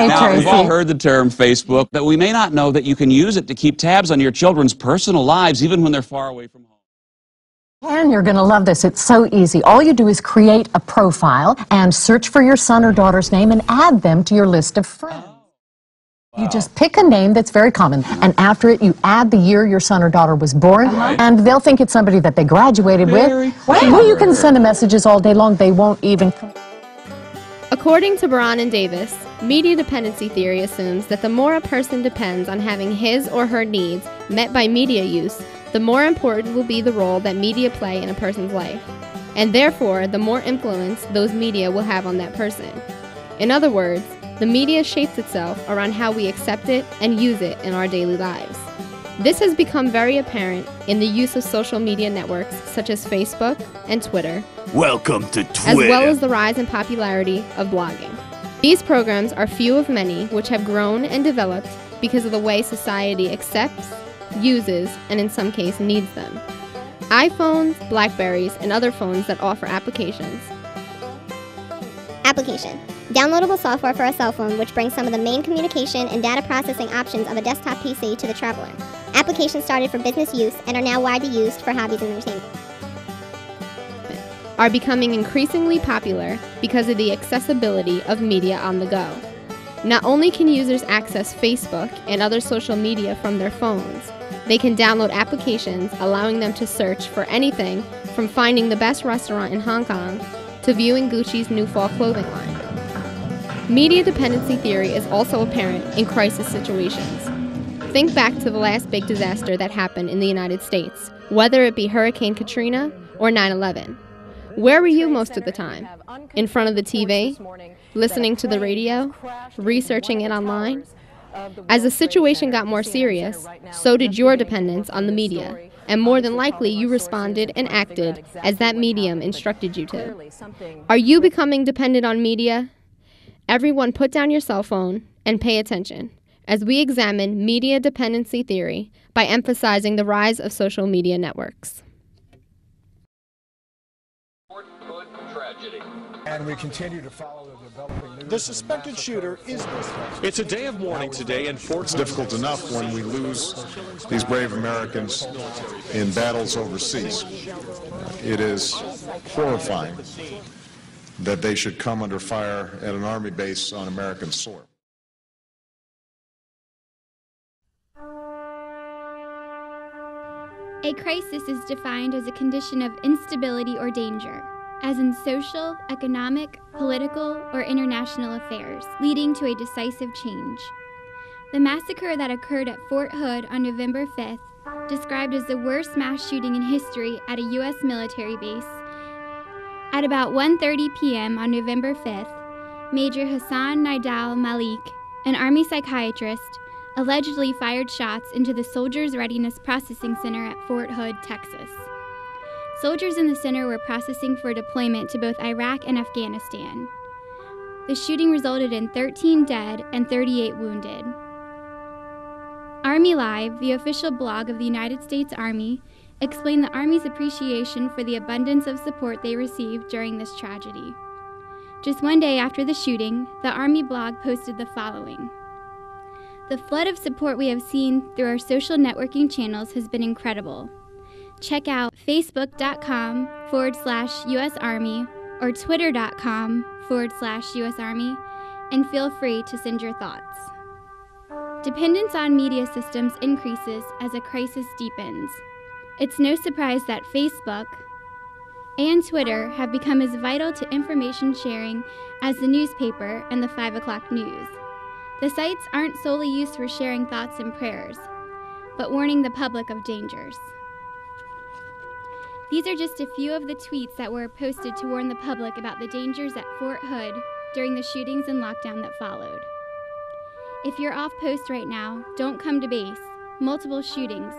Hey, now, Tracy. we've all heard the term Facebook, but we may not know that you can use it to keep tabs on your children's personal lives even when they're far away from home. And you're going to love this. It's so easy. All you do is create a profile and search for your son or daughter's name and add them to your list of friends. Oh, you just pick a name that's very common, and after it, you add the year your son or daughter was born, uh-huh. and they'll think it's somebody that they graduated Very with. Well, you can send them messages all day long. They won't even. According to Baran and Davis, media dependency theory assumes that the more a person depends on having his or her needs met by media use, the more important will be the role that media play in a person's life, and therefore the more influence those media will have on that person. In other words, the media shapes itself around how we accept it and use it in our daily lives. This has become very apparent in the use of social media networks such as Facebook and Twitter, Welcome to Twitter. as well as the rise in popularity of blogging. These programs are few of many which have grown and developed because of the way society accepts, uses, and in some cases needs them. iPhones, Blackberries, and other phones that offer applications Application. Downloadable software for a cell phone which brings some of the main communication and data processing options of a desktop PC to the traveler. Applications started for business use and are now widely used for hobbies and entertainment. are becoming increasingly popular because of the accessibility of media on the go. Not only can users access Facebook and other social media from their phones, they can download applications allowing them to search for anything from finding the best restaurant in Hong Kong to viewing Gucci's new fall clothing line. Media dependency theory is also apparent in crisis situations. Think back to the last big disaster that happened in the United States, whether it be Hurricane Katrina or 9 11. Where were you most of the time? In front of the TV? Listening to the radio? Researching it online? As the situation got more serious, so did your dependence on the media, and more than likely you responded and acted as that medium instructed you to. Are you becoming dependent on media? Everyone, put down your cell phone and pay attention as we examine media dependency theory by emphasizing the rise of social media networks. And we continue to follow the developing news. The suspected shooter is It's a day of mourning today and Fort It's difficult enough when we lose these brave Americans in battles overseas. It is horrifying that they should come under fire at an Army base on American soil. A crisis is defined as a condition of instability or danger, as in social, economic, political, or international affairs, leading to a decisive change. The massacre that occurred at Fort Hood on November 5th, described as the worst mass shooting in history at a U.S. military base, at about 1:30 p.m. on November 5th, Major Hassan Nidal Malik, an army psychiatrist, allegedly fired shots into the Soldiers Readiness Processing Center at Fort Hood, Texas. Soldiers in the center were processing for deployment to both Iraq and Afghanistan. The shooting resulted in 13 dead and 38 wounded. Army Live, the official blog of the United States Army, explained the Army's appreciation for the abundance of support they received during this tragedy. Just one day after the shooting, the Army blog posted the following The flood of support we have seen through our social networking channels has been incredible. Check out facebook.com forward slash US Army or twitter.com forward slash US Army and feel free to send your thoughts. Dependence on media systems increases as a crisis deepens. It's no surprise that Facebook and Twitter have become as vital to information sharing as the newspaper and the 5 o'clock news. The sites aren't solely used for sharing thoughts and prayers, but warning the public of dangers. These are just a few of the tweets that were posted to warn the public about the dangers at Fort Hood during the shootings and lockdown that followed. If you're off post right now, don't come to base. Multiple shootings,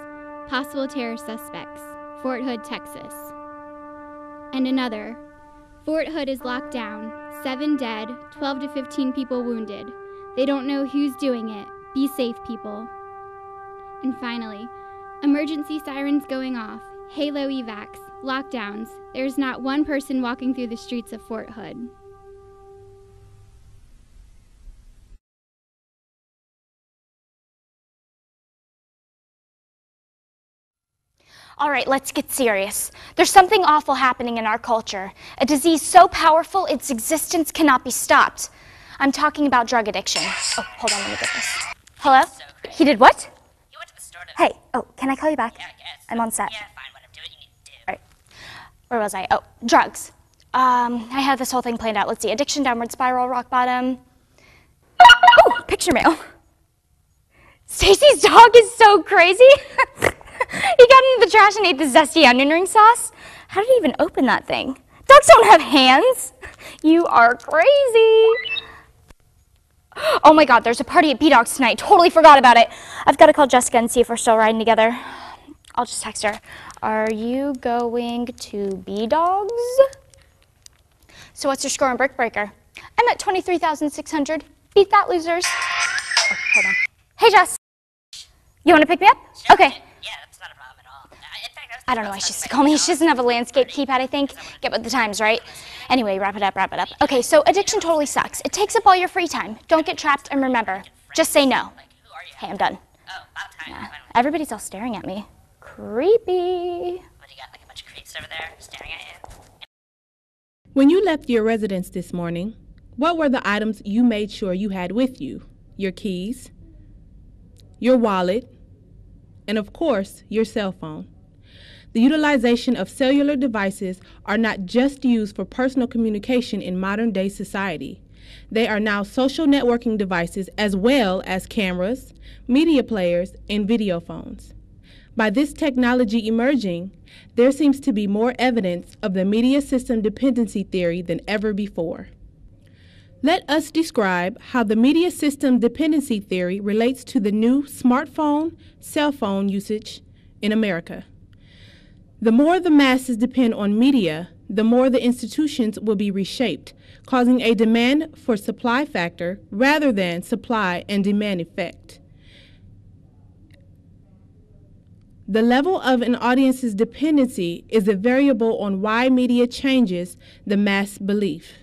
possible terror suspects, Fort Hood, Texas. And another, Fort Hood is locked down, 7 dead, 12 to 15 people wounded. They don't know who's doing it. Be safe, people. And finally, emergency sirens going off, halo evacs, lockdowns. There's not one person walking through the streets of Fort Hood. All right, let's get serious. There's something awful happening in our culture, a disease so powerful its existence cannot be stopped. I'm talking about drug addiction. Oh, hold on, let me get this. Hello? He did what? Hey, oh, can I call you back? I'm on set. All right. Where was I? Oh, drugs. Um, I have this whole thing planned out. Let's see. Addiction, downward spiral, rock bottom. Oh, picture mail. Stacy's dog is so crazy. he got into the trash and ate the zesty onion ring sauce. How did he even open that thing? Dogs don't have hands. You are crazy. Oh my god, there's a party at B-Dogs tonight. Totally forgot about it. I've got to call Jessica and see if we're still riding together. I'll just text her. Are you going to B-Dogs? So what's your score on Brick Breaker? I'm at 23,600. Beat that, losers. Oh, hold on. Hey, Jess. You want to pick me up? Okay. I don't know why she used to call me. She doesn't have a landscape keypad, I think. Get with the times, right? Anyway, wrap it up, wrap it up. Okay, so addiction totally sucks. It takes up all your free time. Don't get trapped, and remember, just say no. Hey, I'm done. Yeah. Everybody's all staring at me. Creepy. When you left your residence this morning, what were the items you made sure you had with you? Your keys, your wallet, and of course, your cell phone. The utilization of cellular devices are not just used for personal communication in modern day society. They are now social networking devices as well as cameras, media players, and video phones. By this technology emerging, there seems to be more evidence of the media system dependency theory than ever before. Let us describe how the media system dependency theory relates to the new smartphone, cell phone usage in America. The more the masses depend on media, the more the institutions will be reshaped, causing a demand for supply factor rather than supply and demand effect. The level of an audience's dependency is a variable on why media changes the mass belief.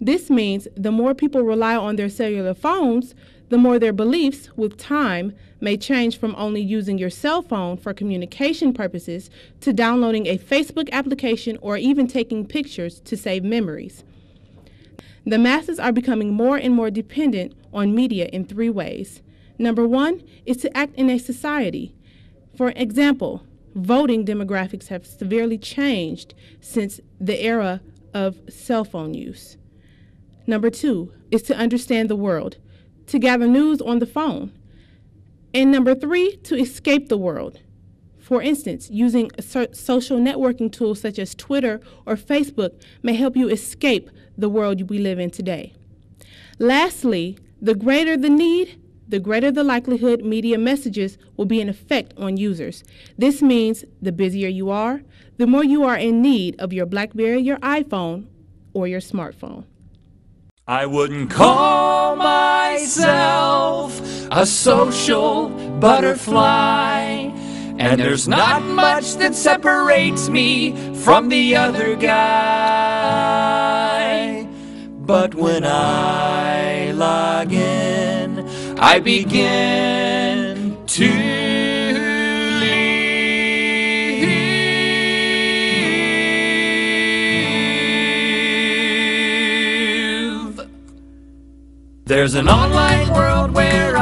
This means the more people rely on their cellular phones, the more their beliefs with time may change from only using your cell phone for communication purposes to downloading a Facebook application or even taking pictures to save memories. The masses are becoming more and more dependent on media in three ways. Number one is to act in a society. For example, voting demographics have severely changed since the era of cell phone use. Number two is to understand the world to gather news on the phone. And number three, to escape the world. For instance, using social networking tools such as Twitter or Facebook may help you escape the world we live in today. Lastly, the greater the need, the greater the likelihood media messages will be in effect on users. This means the busier you are, the more you are in need of your Blackberry, your iPhone, or your smartphone. I wouldn't call myself a social butterfly. And there's not much that separates me from the other guy. But when I log in, I begin to There's an online world where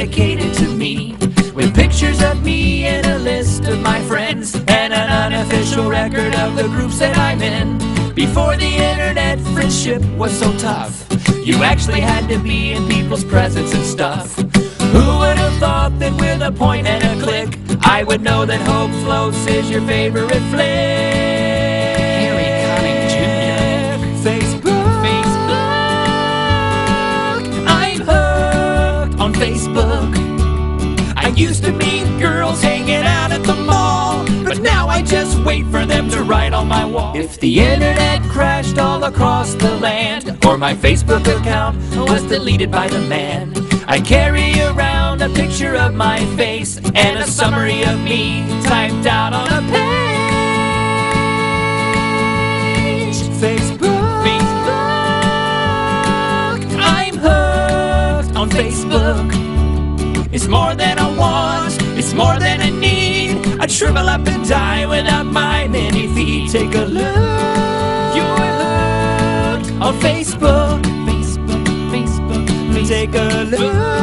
dedicated to me. With pictures of me and a list of my friends and an unofficial record of the groups that I'm in. Before the internet, friendship was so tough. You actually had to be in people's presence and stuff. Who would have thought that with a point and a click, I would know that Hope Floats is your favorite flick? Used to meet girls hanging out at the mall, but now I just wait for them to write on my wall. If the internet crashed all across the land, or my Facebook account was deleted by the man, I carry around a picture of my face and a summary of me typed out on a page. Facebook, Facebook, I'm hooked on Facebook more than a want, it's more than a need. I shrivel up and die without my many feet. Take a look, you were hooked on Facebook. Facebook, Facebook, Facebook. Take a look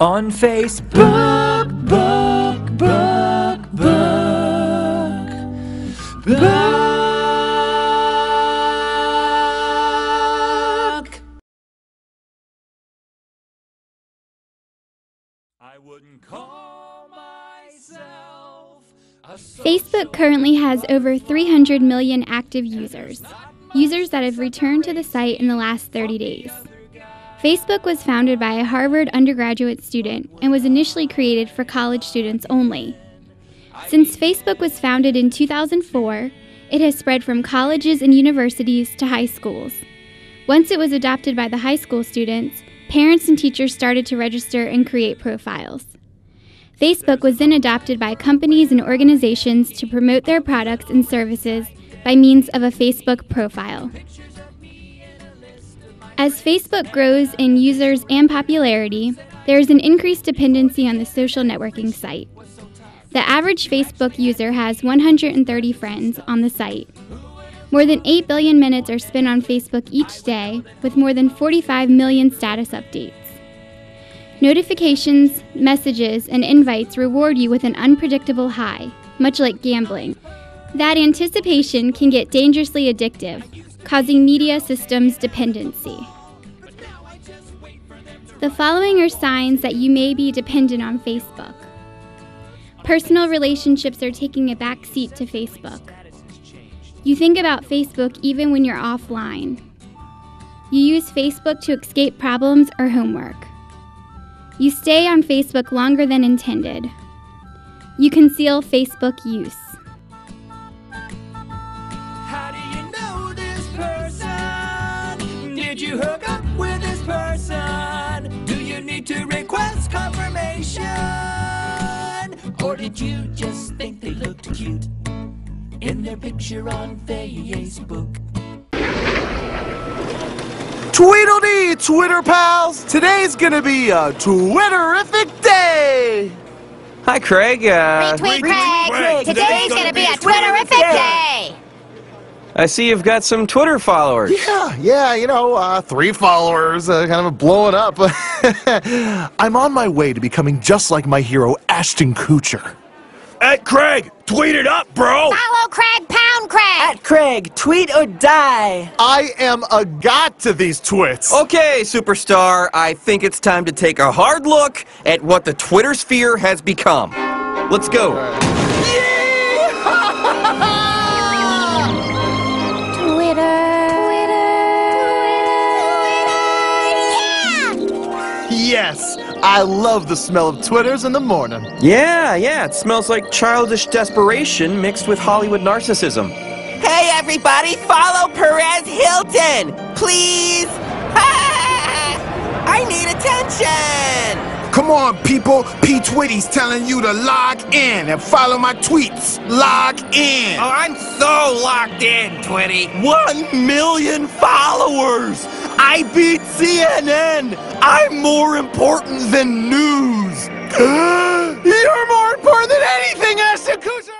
on Facebook, book, book, book, book. Facebook currently has over 300 million active users, users that have returned to the site in the last 30 days. Facebook was founded by a Harvard undergraduate student and was initially created for college students only. Since Facebook was founded in 2004, it has spread from colleges and universities to high schools. Once it was adopted by the high school students, parents and teachers started to register and create profiles. Facebook was then adopted by companies and organizations to promote their products and services by means of a Facebook profile. As Facebook grows in users and popularity, there is an increased dependency on the social networking site. The average Facebook user has 130 friends on the site. More than 8 billion minutes are spent on Facebook each day, with more than 45 million status updates. Notifications, messages, and invites reward you with an unpredictable high, much like gambling. That anticipation can get dangerously addictive, causing media systems dependency. The following are signs that you may be dependent on Facebook. Personal relationships are taking a back seat to Facebook. You think about Facebook even when you're offline. You use Facebook to escape problems or homework. You stay on Facebook longer than intended. You conceal Facebook use. How do you know this person? Did you hook up with this person? Do you need to request confirmation? Or did you just think they looked cute in their picture on Facebook? Tweedledee, Twitter pals! Today's gonna be a Twitterific day! Hi, Craig. Uh, Retweet Craig. Today's gonna be a Twitterific day. I see you've got some Twitter followers. Yeah, yeah, you know, uh, three followers, uh, kind of blowing up. I'm on my way to becoming just like my hero, Ashton Kutcher. At Craig, tweet it up, bro. Follow Craig, pound Craig. At Craig, tweet or die. I am a god to these twits. Okay, superstar, I think it's time to take a hard look at what the Twitter sphere has become. Let's go. Yes, I love the smell of Twitters in the morning. Yeah, yeah, it smells like childish desperation mixed with Hollywood narcissism. Hey, everybody, follow Perez Hilton, please. I need attention. Come on, people. P. Twitty's telling you to log in and follow my tweets. Log in. Oh, I'm so locked in, Twitty. One million followers! I beat CNN! I'm more important than news! You're more important than anything, Ashton Kutcher!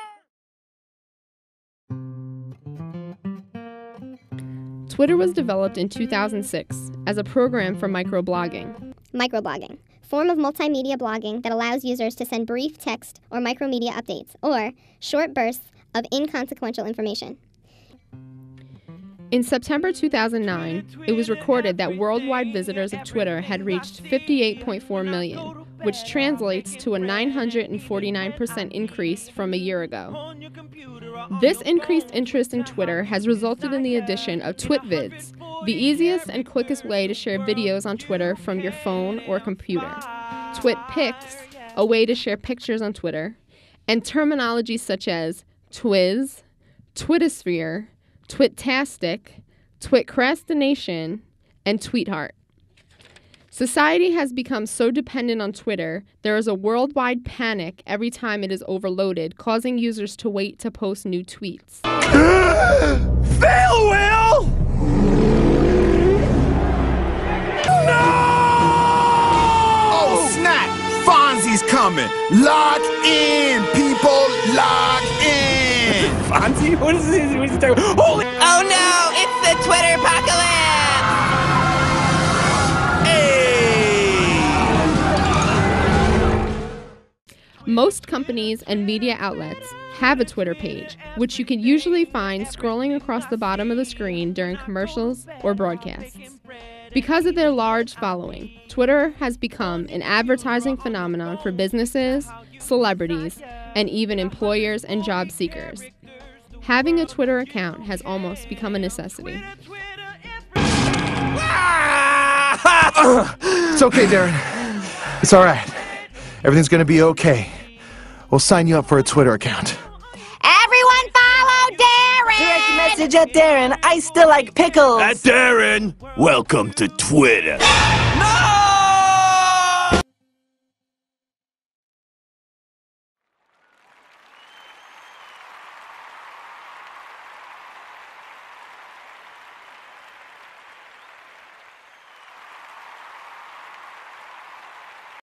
Twitter was developed in 2006 as a program for microblogging. Microblogging, form of multimedia blogging that allows users to send brief text or micromedia updates, or short bursts of inconsequential information. In September 2009, it was recorded that worldwide visitors of Twitter had reached 58.4 million, which translates to a 949% increase from a year ago. This increased interest in Twitter has resulted in the addition of TwitVids, the easiest and quickest way to share videos on Twitter from your phone or computer, TwitPics, a way to share pictures on Twitter, and terminology such as Twiz, Twittosphere, Twittastic, Twitcrastination, and Tweetheart. Society has become so dependent on Twitter, there is a worldwide panic every time it is overloaded, causing users to wait to post new tweets. Fail Whale! No! Oh, snap! Fonzie's coming. entertainment. Lock in, people. Lock in. Fonzie? What is this? What is he talking about? Holy. Oh no, it's the Twitter apocalypse! Most companies and media outlets have a Twitter page, which you can usually find scrolling across the bottom of the screen during commercials or broadcasts. Because of their large following, Twitter has become an advertising phenomenon for businesses, celebrities, and even employers and job seekers. Having a Twitter account has almost become a necessity. It's okay, Darren. It's all right. Everything's gonna be okay. We'll sign you up for a Twitter account. Everyone follow Darren! Direct message at Darren. I still like pickles. At Darren, welcome to Twitter.